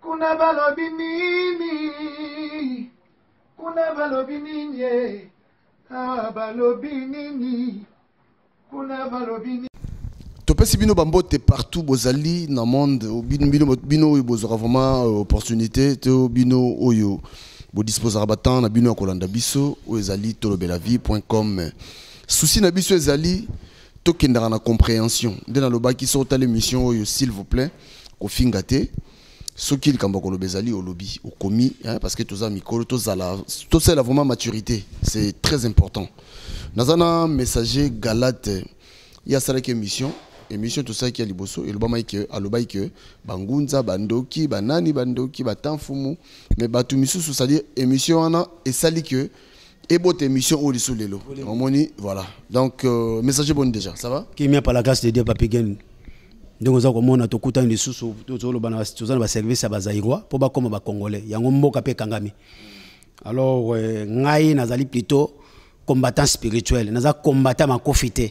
Kuna balobi nini? Kuna balobi nini? Eh? Ah, balobi nini? Kuna balobi nini? topesi bino bambote partout bozali na monde bino oyo bozwaka vraiment euh, opportunité to bino oyo bodisposaka batemps na bino ya kolanda biso oyo ezali tolobela vie.com souci na biso ezali tokendaka na comprehension nde nalobaki soki otali mission oyo s'il vous plaît kofinga te soki likambo ya koloba ezali olobi okomi hein, parce que toza mikolo tozala tosala vraiment maturité c'est très important naza na messager galate ye asalaki émission émission tosalaki ya liboso elobamaki ke alobaki ke bangunza bandoki banani bandoki batanfumu mais bato misusu sadi émission wana esali ke Et votre émission au dessous lelo. Omoni, voilà. Donc, euh, message bon déjà, ça va Qui m'a pas la casse de dire Papi Gen ndenge oza komona tokutani lisusu tozoloba toza na baservice ya bazairoi mpo bakoma bacongolais yango mboka mpe ekangami alors euh, ngai nazali plutôt combattant spirituel naza combattant makofi te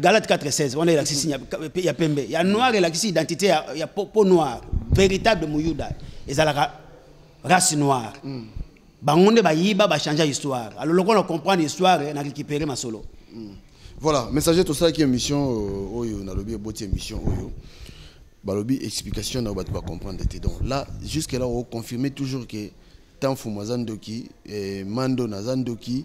Galate 4:16 wana elakisi sinya ya pembe ya noir elakisi identité ya, ya po, po noir véritable muyuda ezalaka race noire mm. bango nde bayiba bachangea histoire alo lokola comprendre histoire eh, na récupéré masolo mm. voilà messager tosalaki émission euh, oyo nalobi eboti émission oyo balobi explication na bato bacomprendre te donc là jusque là oconfirme toujours que ntanfumu aza ndoki eh, mando naza ndoki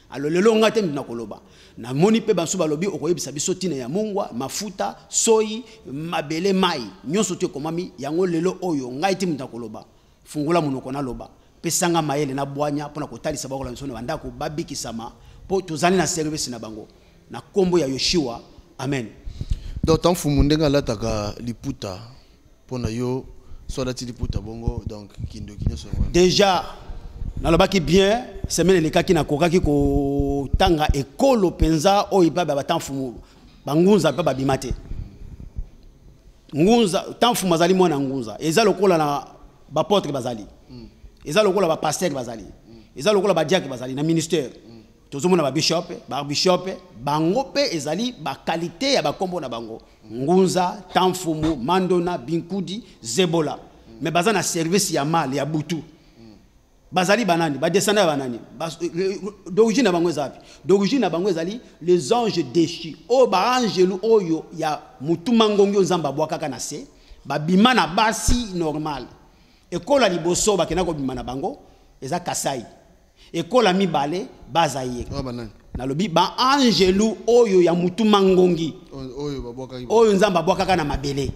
alo lelo ngai te na koloba namoni mpe banso balobi okoyebisa biso ntina ya mungwa mafuta soi mabele mai nyonso to ekomami yango lelo oyo ngai te na koloba fungola monoko naloba pesanga mayele na bwanya mpo na kotalisa bakola biso na bandako babikisama mpo tozali na service na bango na nkombo ya yoshiwa amen donc ntango fumu ndenge alataka liputa pona yo so alati liputa bongo donc kindoki nyonso yango déjà nalobaki bien semaine elekaki nakokaki kotanga ekolo mpenza oyo epai ba batanfumu bangunza mpe babima te ngunza tanfumu azali mwana ngunza eza lokola na bapotre bazali hmm. eza lokola bapaster bazali hmm. eza lokola badiake bazali na ministère hmm. tozomona babishope babishope bango mpe ezali bakalite ya bakombo na bango ngunza tamfumu mandona binkudi zebola me baza na service ya male ya butu bazali banani badesanda ya banani d'origine na bango eza wapi d'origine na bango ezali les anges déchus oyo baangelu oyo ya motuma ngongi oyo nzambe abwakaka na se babima na basi normal ekola liboso bakenda kobima na bango eza kasai ekola mibale baza ye nalobi baangelu oyo ya motu mangongi oyo nzambe abwakaka na mabele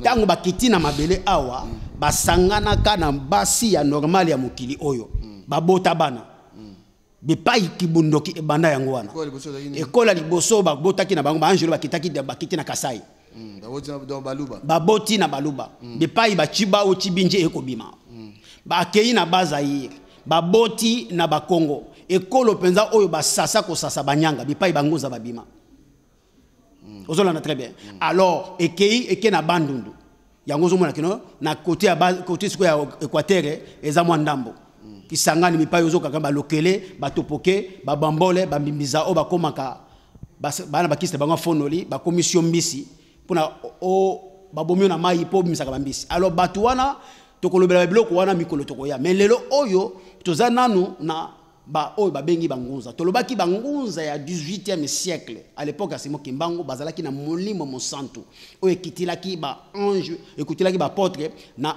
ntango bakiti na mabele awa mm. basanganaka na basi ya normal ya mokili oyo mm. babota bana mm. bipai kibundoki ebanda yango wana ekola liboso babotaki na bango baangelu bakitaki bakiti na kasai mm, baboti na donc baluba baboti na baluba mm. bipai batyi bawo tyibi nje ekobima mm. bakei na bazaire baboti na bakongo ekolo mpenza oyo basasa kosasa banyanga bipai bangunza babima mm. ozolanda très bien mm. alors ekei eke na bandundu yango ozomona kino na kote ya kote sikoyo ya equatere eza mwa ndambo kisangani mipai ozokaka balokele batopoke babambole bambimbiza oyo bakomaka bana bakisi na bango afonoli bakomisi yo mbisi mpona babomi yo na mai mpo obimisaka bambisi alors bato wana tokolobela biloko wana mikolo tokoya mais lelo oyo toza nanu na ba oyo babengi bangunza tolobaki bangunza ya 18e siècle à l'époque ya simo kimbangu bazalaki na molimo mosantu oyo ekitilaki baange ekutilaki baapotre na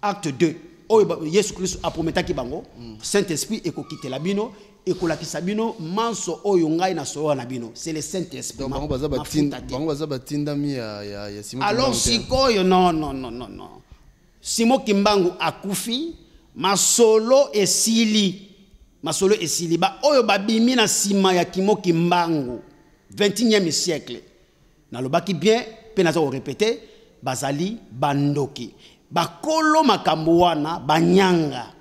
acte 2 oyo yesu kristu aprometaki bango mm. saint esprit ekokitela bino ekolakisa bino manso oyo ngai na solo na bino c'est le saint esprit bango baza batindami ya, ya, ya alors sikoyo non non non non non Simon Kimbangu akufi, masolo esili. Masolo esili. Ba oyo babimi na sima ya Kimo Kimbangu, 21e siècle. Nalobaki bien, pe naza ko répéter, bazali bandoki. Bakolo makambo wana banyanga.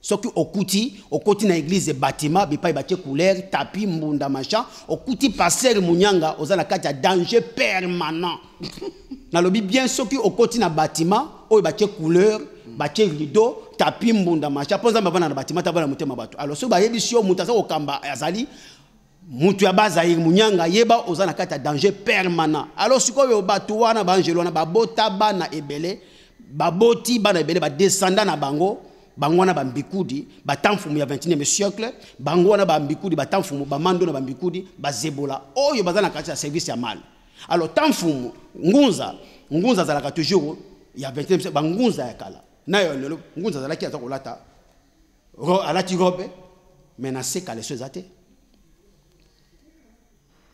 soki okuti okoti na eglise batima bipai batie couleur tapi mbunda machin okuti pasteur munyanga oza na kati ya danger permanent nalobi bien soki okoti na batima oyo batie couleur batie rideau tapi mbunda machin mpo nzambe avanda na batima tabana motema bato alors soki bayebisi yo moto aza kokamba azali mutu ya bazaire munyanga yeba oza na kati ya danger permanent alors sikoyo bato wana baangelo wana babota bana ebele baboti bana ebele badesanda na bango bango wana bambikudi batamfumu ya 21e siècle bango wana bambikudi batamfumu bamando na bambikudi bazebola oyo baza na kati ya service ya mali alors tamfumu ngunza ngunza azalaka toujours ya 21e siècle bangunza ya kala nayo lelo ngunza azalaki aza kolata ro, alati robe mais na se kaleso eza te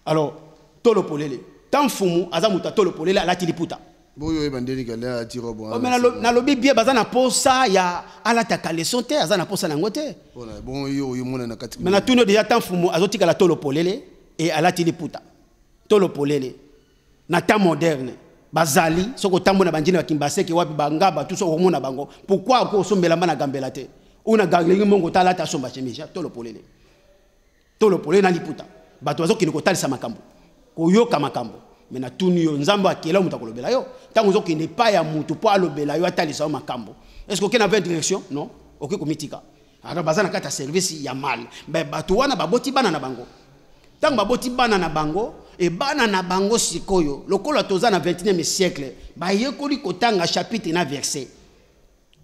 alors tolo polele tant fumu aza muta tolo polele alati liputa boyo oyeba nde likali alati robe oh, mais nalobi bien baza na posa ya alata kaleso te aza na posa na yango te bon yo oyomona na kati mais natuni yo deja tant fumu azotikala tolo polele e alati liputa tolo polele na temps moderne bazali soki otambo na banjini ya kimbaseke wapi bangaba tu soki okomona bango pourkui oko osombela mba na gambela te oyo na gangelingi mongo tala ata asomba chemise tolo polele tolo polele na liputa bato bazokende kotalisa makambo koyoka makambo me natuni yo nzambe akela moto akolobela yo ntango ozokende epai ya moto mpo alobela yo atalisa yo makambo est ce que okei na 20 direction non okoki komitika alors baza na kati ya service ya mal me bato wana baboti bana na bango ntango baboti bana na bango e bana na bango sikoyo lokola toza na 21e siècle bayekoli kotanga chapitre na verset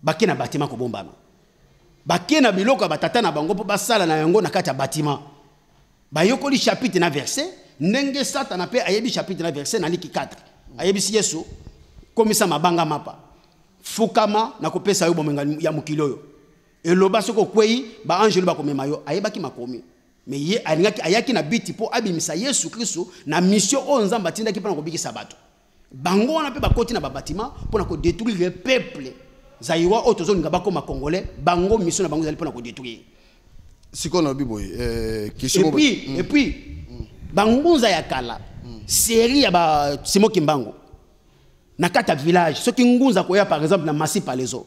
bake na batima kobombana bake na biloko ya batata na bango mpo basala na yango na kati ya batima bayekoli chapitre na verset ndenge satana mpe ayebi chapitre na verset na liki 4 ayebisi yesu komisa mabanga mapa fukama na kopesa yo bomenga ya mokili oyo eloba soki okwei baangelu bakomema yo ayebaki makomi me ye alingaki ayaki na biti mpo abimisa yesu kristo na misio oyo nzambe atindaki mpo na kobikisa bato bango wana mpe bakoti na babatima mpo na kodetruire peuple zairois oyo tozolinga bakoma congolais bango misio na bango ezali mpo na kodetruire sikoyo nalobi boye eh, epuis mm. epuis bangunza ya kala mm. serie ya ba simo kimbango na kati ya village soki ngunza koya par exemple na masi palezo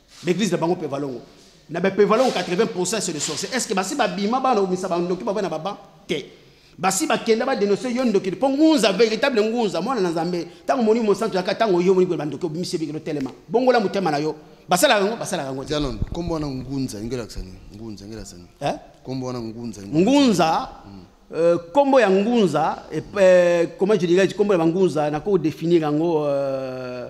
ba église na bango pe valongo na ba pe valongo 80% c'est des sorciers est-ce que basi ba bima ba na omisa ba ndoki ba na ba ba te basi ba kenda ba dénoncer yo ndoki po ngunza véritable ngunza mwana na nzambe tango moni mo santu yaka tango yo moni ba ndoki obimisi bikelo telema bongola mutema na yo basala yango basala yango te non kombo wana ngunza ingela ksani ngunza ingela ksani eh kombo wana ngunza ngunza mm. Euh, kombo ya ngunza euh, comment je dirais kombo ya bangunza nako définir yango euh,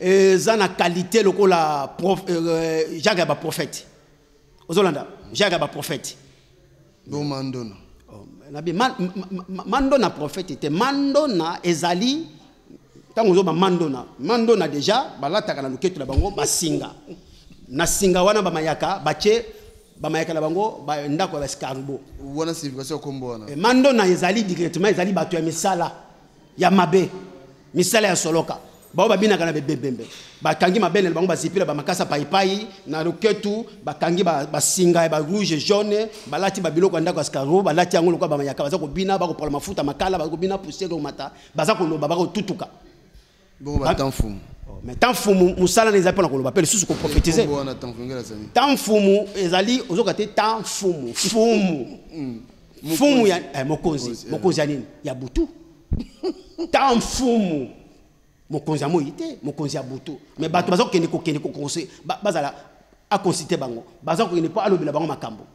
eza na qualité lokola prof, euh, jacques ya baprofete ozolanda jacques ya baprofete yo mandona oh, nabi ma, ma, ma, mandona profete te mandona ezali ntango ozoba mandona mandona déjà balataka na loketo na bango basinga na singa wana bamayaka batie bamayaka na bango ndako ya bascarbo wana signification ya nkombo wana eh, mandona ezali directement ezali bato ya misala ya mabe misala ya soloka bao babinaka na bebebembe bakangi mabele na bango bazipila bamakasa paipai na loketu bakangi basinga ya barouge jaune balati babiloko ya ndako ya scaro balati yango lokola bamayaka baza kobina bakopola mafuta makala baza kobina poussiere komata baza koloba bakotutuka bongo batan fumu oh, mais tan fumu mosala na ezali mpo na koloba mpe lisusu koprofetize tan fumu ezali ozoka te tan fumu fumu mm. Fumu ya eh, mokonzi, eh. mokonzi ya nini? Ya butu. Ta mfumu. Mokonzi ya moi te, mokonzi ya butu. Mais bato baza kokende kokende kokose bazala a consulter bango. Baza kokende po alobela bango makambo.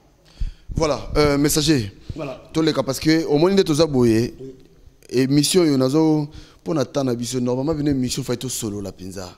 Voilà, euh, messager. Voilà. Toleka parce que au moins nde toza boye. Émission yo nazo pona tana biso normalement bino émission fait solo la pinza.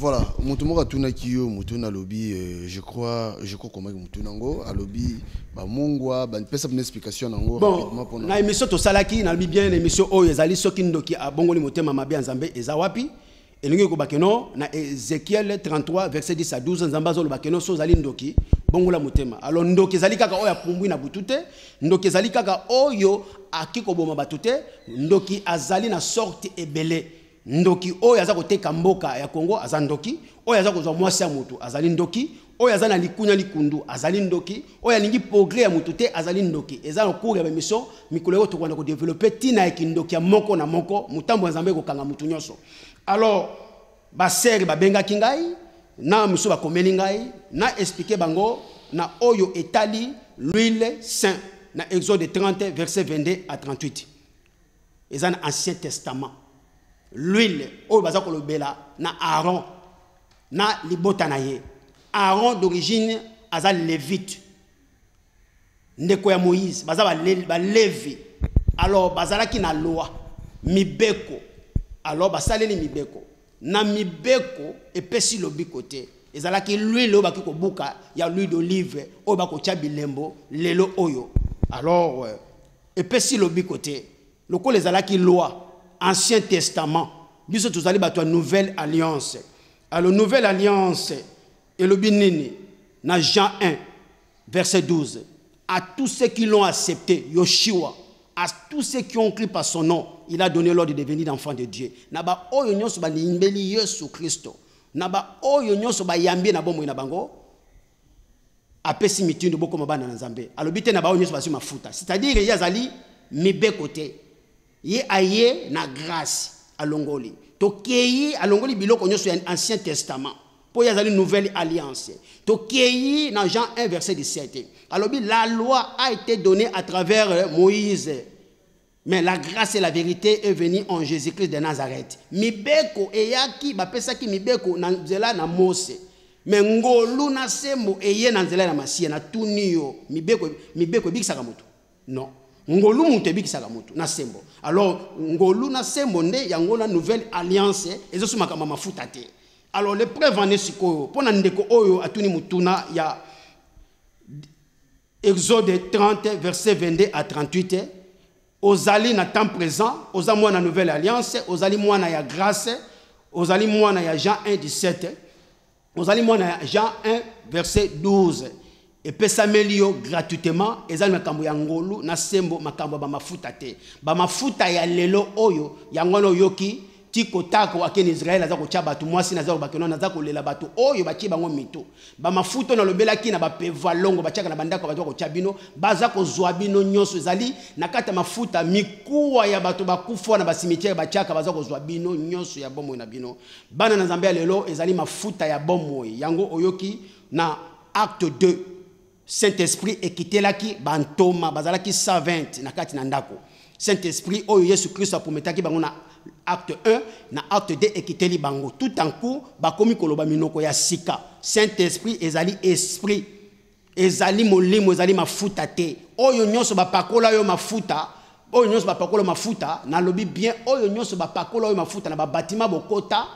Voilà, mutu moko atunaki yo mutu na lobi euh, je crois je crois comment mutu nango alobi ba mungwa ba pesa une explication nango rapidement pona na émission to salaki na lobi bien émission oyo ezali soki ndoki abongoli motema mabe ya Nzambe eza wapi elingi ko bakeno na Ezekiel 33 verset 10 à 12 Nzambe azolo bakeno so zali ndoki bongola motema alors ndoki ezali kaka oyo apumbwi na butu te ndoki ezali kaka oyo akikoboma bato te ndoki azali na sorte ebele Ndoki oyo aza koteka mboka ya Congo aza ndoki, oyo aza kozwa mwasi ya moto azali ndoki, oyo aza na likunya likundu azali ndoki, oyo alingi progrès ya moto te azali ndoki. Eza na cours ya ba mission mikolo oyo tokwanda ko développer tina ya kindoki ya moko na moko, mutambo ya Nzambe kokanga mutu nyonso. Alors ba sœurs babengaki ngai na mosusu bakomeli ngai na expliquer bango na oyo etali l'huile saint na Exode 30 verset 22 à 38. eza na ancien testament l'huile oyo baza kolobela na aaron na libota na ye aaron d'origine aza levite ndeko ya moïse baza balevi alors bazalaki na loi mibeko alors basaleli mibeko na mibeko epesi lobiko te ezalaki l'huile oyo baki kobuka ya l'huile d'olive oyo bakotya bilembo lelo oyo alors euh, epesi lobiko te lokola ezalaki loi ancien testament biso tozali bato ya nouvelle alliance alors nouvelle alliance elobi nini na jean 1 verset 12 à tous ceux qui l'ont accepté yoshua à tous ceux qui ont cru par son nom il a donné l'ordre de devenir d'enfant de dieu na baoyo nyonso balimbeli yesu kristo na baoyo nyonso bayambi ye na bomoi na bango apesi mitindo bokoma bana na nzambe alobi te na baoyo nyonso bazwi mafuta c'est-à-dire ye azali mibeko te ye aye na grâce alongoli tokei alongoli biloko nyonso ya ancien testament mpo ye azali nouvelle alliance tokei na jean 1 verset 17 alobi la loi a été donnée à travers moïse Mais la grâce et la vérité est venue en Jésus-Christ de Nazareth. Mibeko eyaki bapesaki mibeko na nzela na Mose. Mais ngolu na sembo eye na nzela na Masiya na tuni yo mibeko mibeko ebikisaka moto. Non. Ngolu moto ebikisaka moto na sembo. Alors ngolu na sembo nde yango na nouvelle alliance ezosumaka mama mafuta te. Alors l'épreuve en est sikoyo pona ndeko oyo atuni mutuna ya Exode 30, verset 22 à 38. Ozali na temps présent, oza mwana nouvelle alliance, ozali mwana ya grâce, ozali mwana ya Jean 1, 17. Ozali mwana ya Jean 1, verset 12. epesameli yo gratuitement ezali makambo ya ngolu na sembo makambo ya bamafuta te bamafuta ya lelo oyo yango wana oyoki tiko tako akende israel aza kotya bato mwasi naza kobake nano aza kolela bato oyo batye bango mito bamafuta oyo nalobelaki na bapeva longo batyaka na bandako bato bakotya bino baza kozwa bino nyonso ezali na kati ya mafuta mikuwa ya bato bakufa na basimetiere batyaka baza kozwa bino nyonso ya bomoi na bino bana na nzambe ya lelo ezali mafuta ya bomoi yango oyoki na acte 2 Saint-Esprit ekitelaki ba ntoma bazalaki 120 na kati na ndako. Saint-Esprit oyo Yesu Kristo aprometaki bango na acte 1 na acte 2 ekiteli bango. Tout en coup bakomi koloba minoko ya sika. Saint-Esprit ezali esprit. Ezali molimo ezali mafuta te. Oyo nyonso bapakola yo mafuta oyo nyonso bapakola mafuta nalobi bien oyo nyonso bapakola yo mafuta na babatima bokota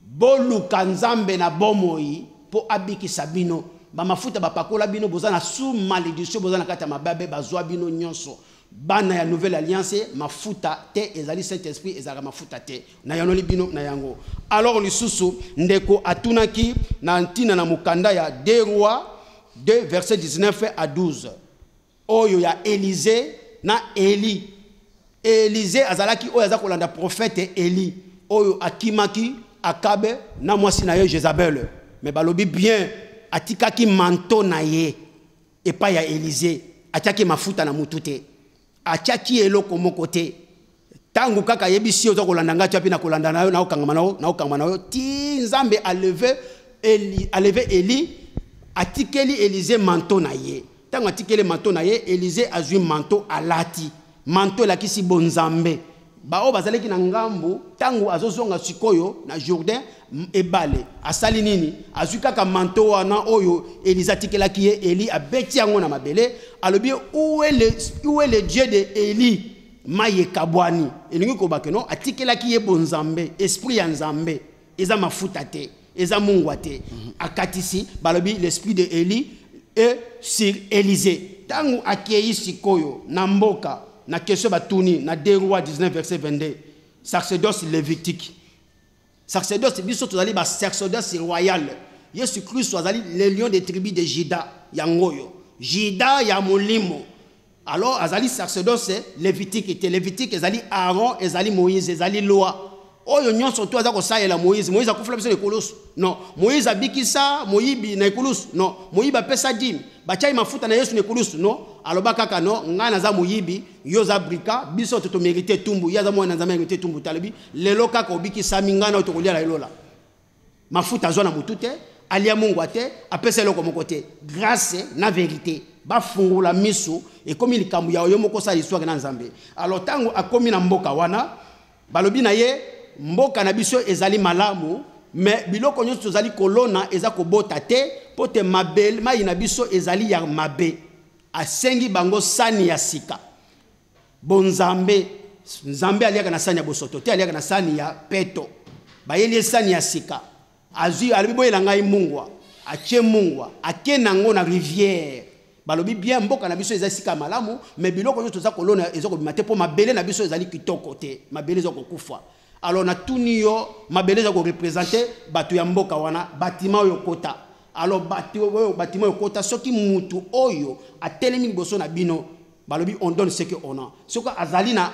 Boluka nzambe na bomoi po abikisa bino ba mafuta ba pakola bino boza na sous malediction boza na kati ya mababe bazwa bino nyonso bana ya nouvelle alliance mafuta te ezali saint esprit ezalaka mafuta te nayanoli bino na yango alors lisusu ndeko atunaki na ntina na mokanda ya de roi 2 verset 19 à 12 oyo ya elize na eli elize azalaki oyo aza kolanda profete eli oyo akimaki akabe na mwasi na ye jezabele me balobi bien atikaki manto na ye epai ya elize atiaki mafuta na motu te atiaki eloko moko te ntango kaka ayebisi yo oza kolanda ngai tiapi na kolanda na yo naokangama na yo naokangama na yo ti nzambe aleve eli, aleve eli atikeli elize manto na ye ntango atikeli manto na ye elize azwi manto alati manto elakisi bonzambe baoyo bazalaki na ngambo ntango azozonga sikoyo na jourdain ebale asali nini azwi kaka manto wana oyo elize atikelaki ye eli abeti yango na mabele alobi ye uwe le, uwe le dieu de eli mai ekabwani elingi koloba ke no atikelaki ye bonzambe esprit ya nzambe eza mafuta te eza mungwa te mhm. akatisi balobi l'esprit de eli e sur élysée ntango akei sikoyo na mboka na kesio batuni na 2 roi 19 verset 22 sacerdoce levitique Sacerdoce biso tozali ba sacerdoce royal. Yesu Kristo azali le lion des tribus de Juda yango oyo. Juda ya molimo. Alors azali sacerdoce levitique te levitique ezali Aaron ezali Moïse ezali loi. Oyo nyonso to aza kosalela Moïse. Moïse akufela biso na ekulusu. Non, Moïse abikisa moyibi na ekulusu. Non, moyibi apesa dime. Bachai mafuta na Yesu na ekulusu. Non, aloba kaka non, ngai naza moyibi. yo oza brika biso to tomerite tumbu ye aza mwana nzambe amerite tumbu talobi lelo kaka obikisami ngai na oyo tokolia na elola mafuta azwa na motu te alia mungwa te apesa eloko moko te grâce na verité bafungola miso ekomi likambo ya yo moko osala histoire na nzambe alors ntango akomi na mboka wana balobi na ye mboka na biso ezali malamu me biloko nyonso tozali kolona eza kobota te mpo te mai na biso ezali ya mabe Asengi bango sani ya sika. Bonzambe, Nzambe aliaka na sani ya bosoto te, aliaka na sani ya peto. Bayeli ye sani ya sika. Azwi, alobi boyela ngai mungwa. Atie mungwa, ake nango na rivière. Balobi bien mboka na biso eza sika malamu, mais biloko nyonso toza kolona ezo kobima te mpo mabele na biso ezali kitoko te, mabele ezo kokufa. Alors natuni yo, mabele ezo ko représenter bato ya mboka wana, bâtiment oyo kota. Alors bati oyo bâtiment okota soki mutu oyo atelemi liboso na bino balobi on donne ce que on a soki azali na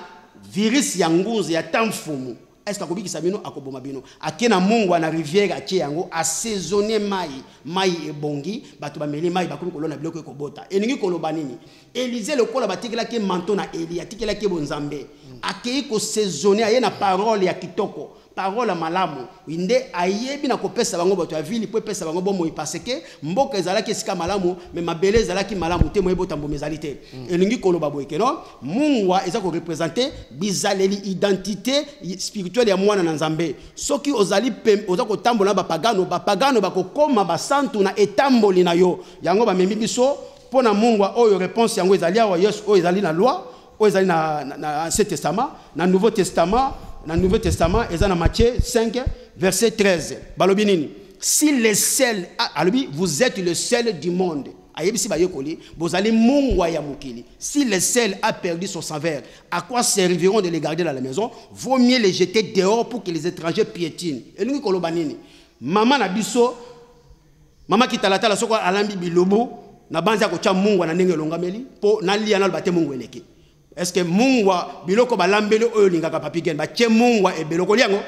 virus ya ngunzi ya temps fumu est-ce que akobikisa bino akoboma bino ake na mongwa na rivière atie yango asaisonne mai mai ebongi bato bameli mai bakomi kolona biloko ekobota elingi koloba nini elize lokola batikelaki manto na eli atikelaki bonzambe akei kosaisonne aye na parole ya kitoko parole ya malamu nde ayebi na kopesa bango bato ya vile mpo epesa bango bomoi paseke mboka ezalaki esika malamu me mabele ezalaki malamu te moyebi otamboma ezali te mm. elingi koloba boye keno mungwa eza korepresente bizaleli identité spirituelle ya mwana na nzambe soki ozali oza kotambola na bapagano bapagano bakokoma basantu na etamboli na yo yango bamemi biso mpo na mungwa oyo reponse yango ezali awa yesu oyo ezali na loi oyo ezali na, na, na ancien testament na nouveau testament na nouveau testament eza na matthieu 5 verset 13 balobi nini si le sel ah, alobi vous êtes le sel du monde ayebisi bayekoli bozali mungwa ya mokili si le sel a perdu son saveur à quoi serviront de le garder dans la maison vaut mieux le jeter dehors pour que les étrangers piétinent elingi koloba nini mama na biso mama kitalatala soko alambi bilobo nabanzi akotya mungwa na ndenge elongameli mpo nalia naloba te mungwa eleki est ce que mungwa biloko balambeli oyo olingaka papigen batye mungwa ebele okolia yango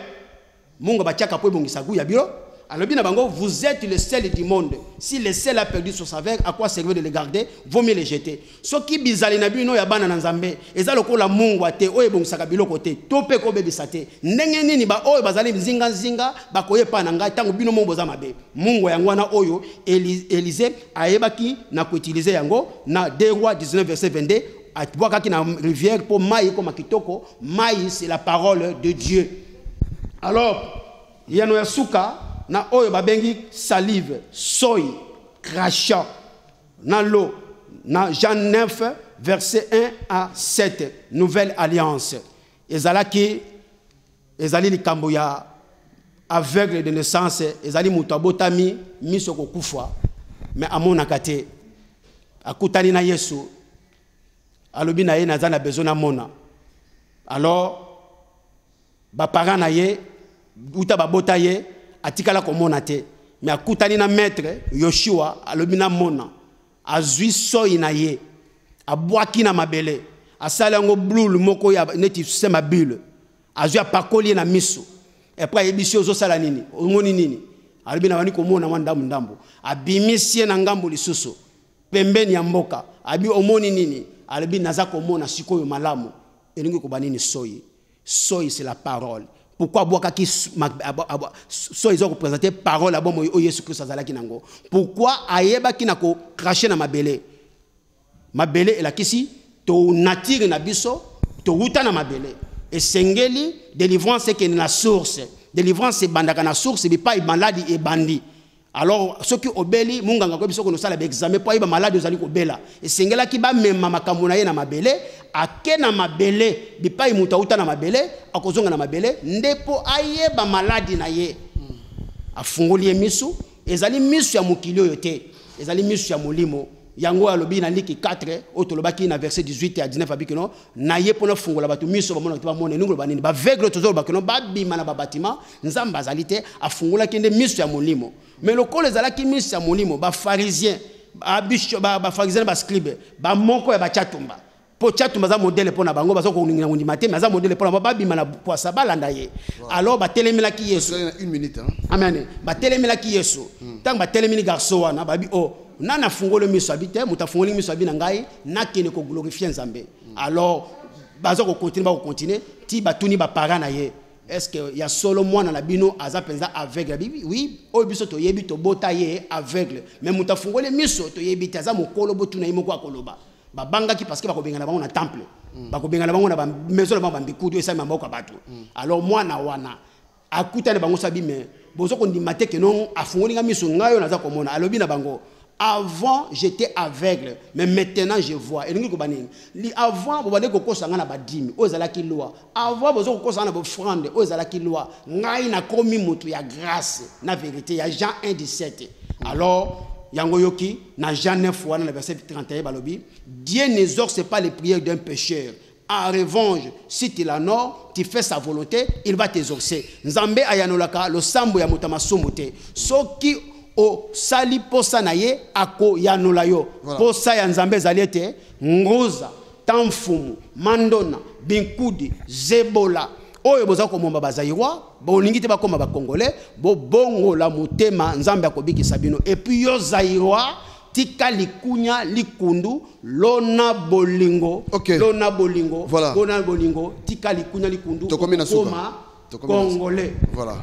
mungwa batyaka mpo ebongisa gu ya bilo alobi na bango vous êtes le sel du monde si le sel a perdu son saveur à quoi servir de le garder vaut mieux le jeter soki bizali na bino ya bana na nzambe eza lokola mungwa te oyo ebongisaka biloko te to mpe kobebisa te ndenge nini baoyo bazali nzinganzinga bakoya epai na ngai ntango bino moko boza mabe mungwa yango wana oyo elize ayebaki na koutilize yango na 2 roi 19 verset 22 abwakaki na rivière mpo mai ekoma kitoko mai c'est la parole de dieu alors yano ya suka na oyo babengi salive soyi crachat Na lo, na Jean 9, verset 1 à 7, Nouvelle Alliance. Ezalaki, ezali likambo ya aveugle de naissance, ezali moto abotami, miso kokufa, mais amonaka te. Akutani na Yesu, alobi na ye naza na besoin na mona. Alors, ba parents na ye uta babota ye atikala komona te me akutani na maître yoshua alobi namona azwi soi na ye abwaki na mabele asali yango blule moko ya neti sema bule azwi apakoli ye na miso epres ayebisi yo ozosala nini omoni nini alobi na bandi komona mwa ndambu ndambu abimisi ye na ngambo lisusu pembeni ya mboka abi omoni nini alobi naza komona sikoyo malamu elingi koba nini soyi soyi c'est la parole pourquoi abwakaki soyi eza kopresente parole ya bomoi oyo yesu kristo azalaki nango pourquoi ayebaki na kokrache na mabele mabele elakisi tonatire na biso towuta na mabele esengeli délivrance ekende na source délivrance ebandaka na source bipai maladi ebandi alors soki obeli monganga akoyebi soki onosala baexame mpo ayeba maladi ozali kobela esengelaki bamema makambo na ye na mabele ake na mabele bipai moto auta na mabele akozonga na mabele nde mpo ayeba maladi na ye afungoli ye misu ezali misu ya mokili oyo te ezali misu ya molimo yango alobi na liki 4 oyo tolobaki na verset 18 ya 19 abiki no na ye mpo nafungola bato miso bamonaka te bamona elingi loba nini baveugle tozoloba kino babima na babatima nzambe azali te afungolaki nde miso ya molimo me lokola ezalaki miso ya molimo bafarisien bafarisien na bascribe bamoko ya bachatumba mpo chatumba aza modele mpo na bango baza kolinga kondima te me aza modele mpo na bango babima na pwasa balanda ye alors batelemelaki yesu amen batelemelaki yesu ntango hmm. batelemeli garso wana babi o oh, nani afungoli miso abi te moto afungoli miso abi na ngai nakende koglorifie nzambe alors baza kokontinue bakokontinue ti batuni bapara na ye est ce que ya solo mwana na bino aza mpenza aveugle abi oui oyo biso toyebi tobota ye aveugle mais moto afungoli miso toyebi te aza mokolo botuna ye moko akoloba babangaki parce que bakobengana bango na temple bakobengana bango na bamaison na bango bambikudi oyo esali maboko ya bato alors mwana wana akuta na bango sabi mais bozo kondima te kenon afungoli nga miso ngai oyo naza komona alobi na bango avant j'étais aveugle mais maintenant je vois elingi koba nini li avant bobandi kokosa ngai na badimi oyo ezalaki loi avant bozo kokosa ngai na bofrande oyo ezalaki loi ngai nakomi moto ya grâce na vérité ya jean 1 17 alors yango yoki na jean 9 wana na verset 31 balobi dieu n'exorce pas les prières d'un pécheur en revanche si tu l'honore tu fais sa volonté il va t'exaucer nzambe ayanolaka losambo ya moto ya masumu te soki osali mposa na ye akoyanola yo mposa ya nzambe ezali ete nguza ta mfumu mandona binkudi zebola oyo boza komomba bazairois bolingi te bakoma bacongolais bobongola motema nzambe akobikisa bino epuis yo zairois tika likunya likundu lona bolingo okay. lona bolingo voilà. lona bolingo tika likunya likundu tokomi na suka congolais voilà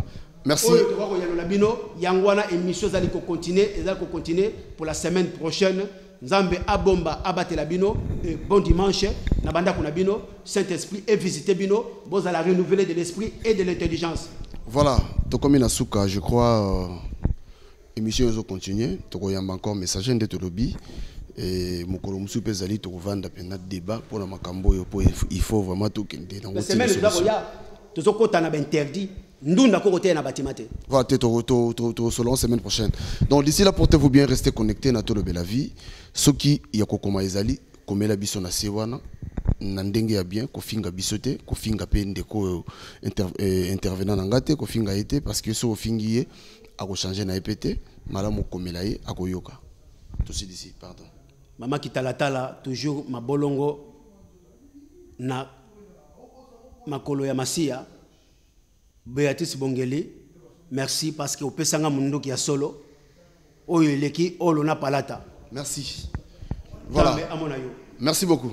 merci oyo tokoki koyanola bino yango wana émission ezali kocontinue ezali kocontinue pour la semaine prochaine nzambe abomba abatela bino et bon dimanche na bandako na bino saint esprit evisite bino bozala renouvelé de l'esprit et de l'intelligence voilà tokomi na suka je crois euh... Emission ezo continuer, toko yamba encore messager nde tolobi et mokolo mosusu mpe ezali tokovanda mpenza débat mpo na makambo oyo mpo il faut vraiment tokende nango tozokota na bainterdit ndunda koko te na batima te voilà te tosolon semaine prochaine donc d'ici là portez-vous bien restez connecté na tolobe la vie soki ya kokoma ezali komela biso na se wana na ndenge ya bien kofinga biso te kofinga mpe ndeko euh, inter, euh, intervenant na nga te kofinga ye te parce que so ofingi ye akochange na ye mpe te malamu okomela ye akoyoka tosilisi pardon mama kitalatala toujours mabolongo na makolo ya masiya beatrice bongeli merci parce que opesanga monduki ya solo oyo eleki olo na palata merci voilà merci beaucoup